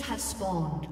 Have spawned.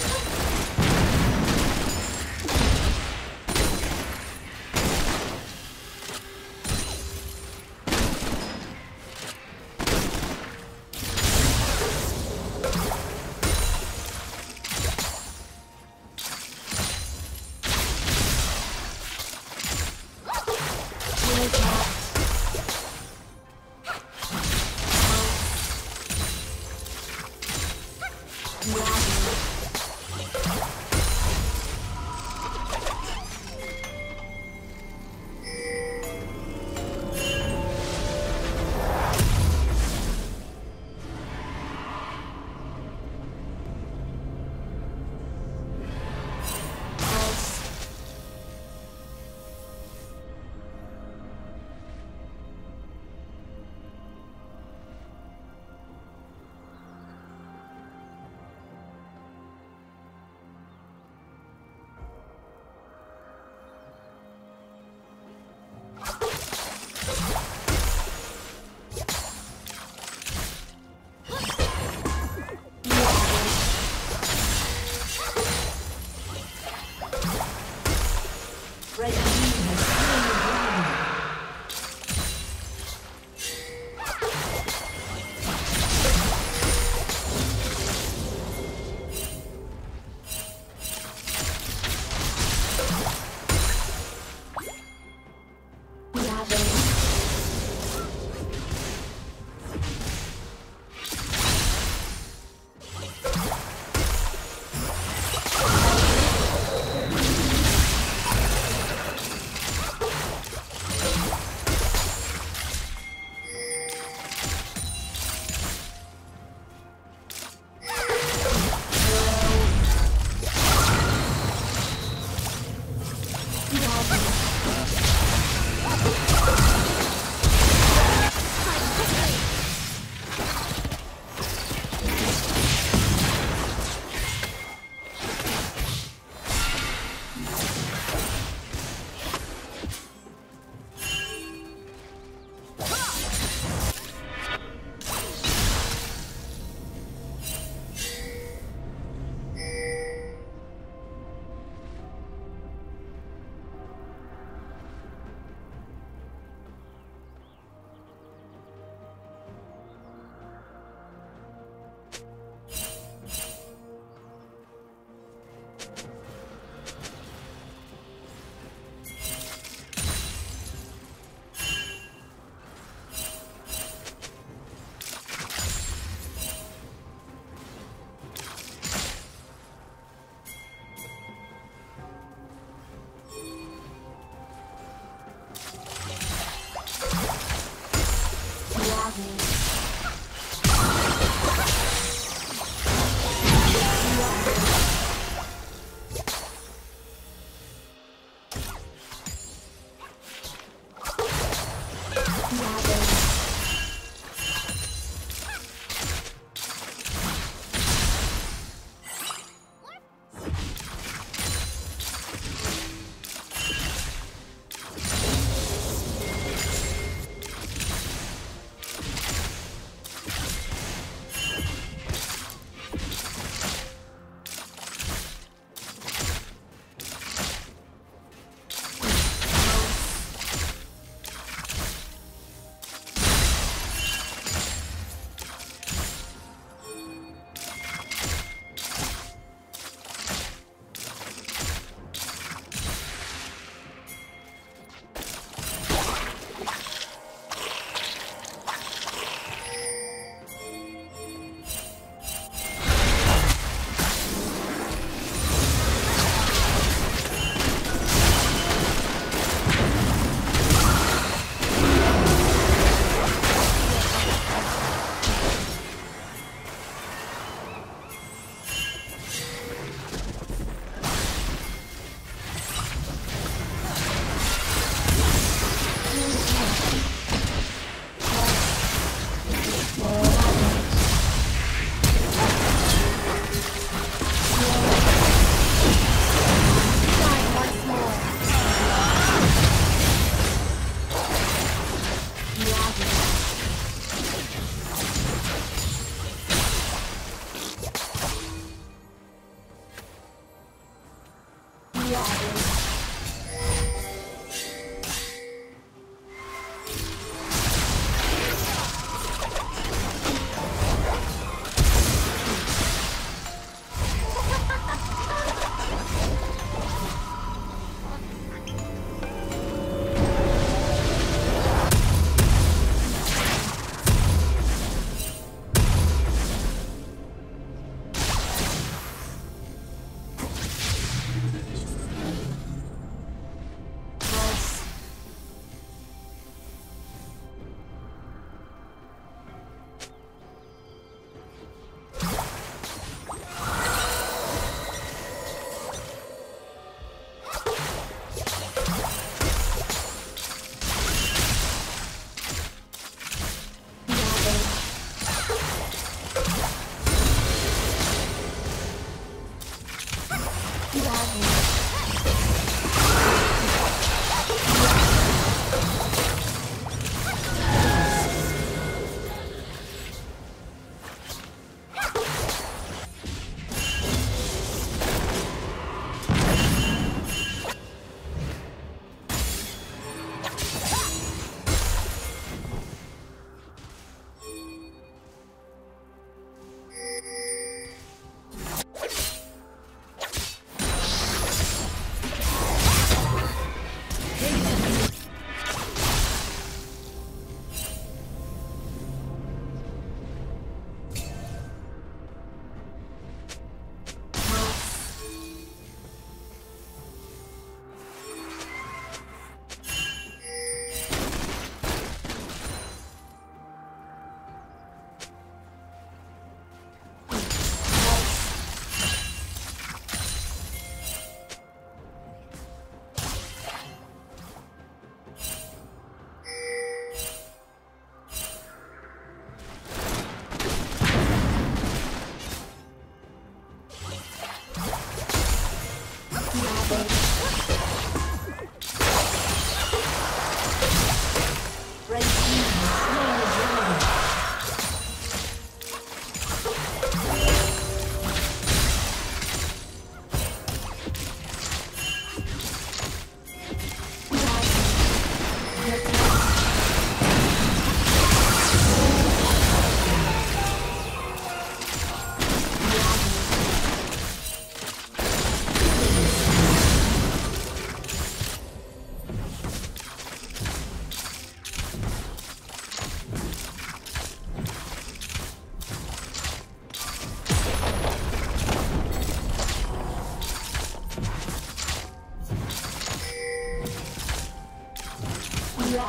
Thank you.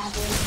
savage.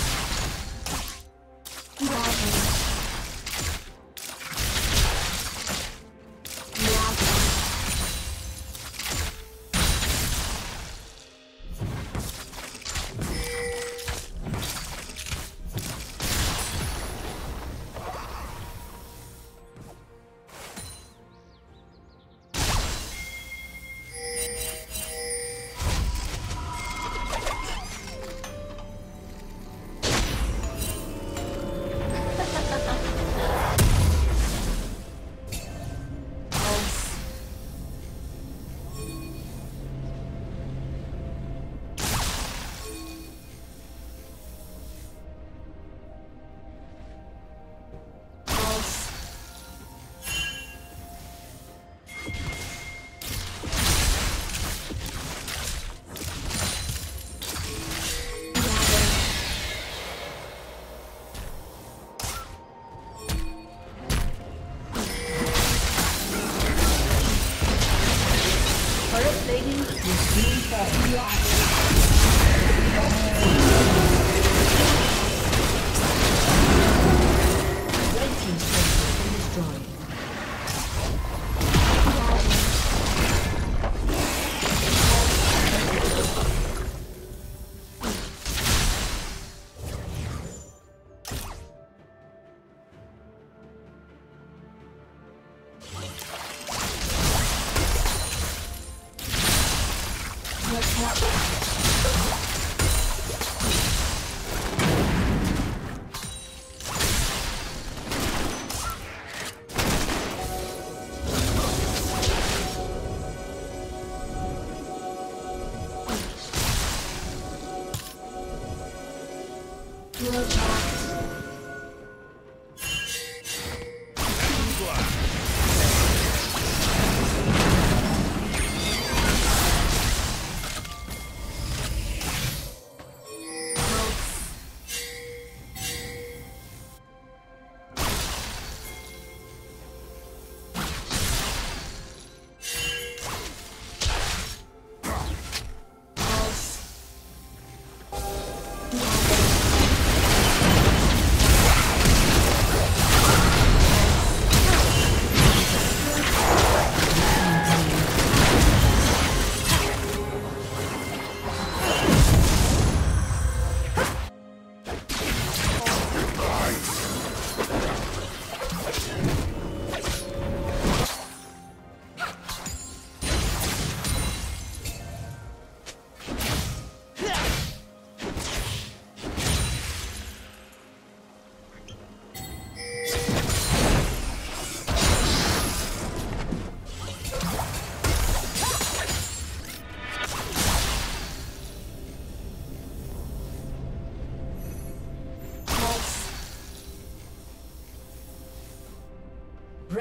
will pass.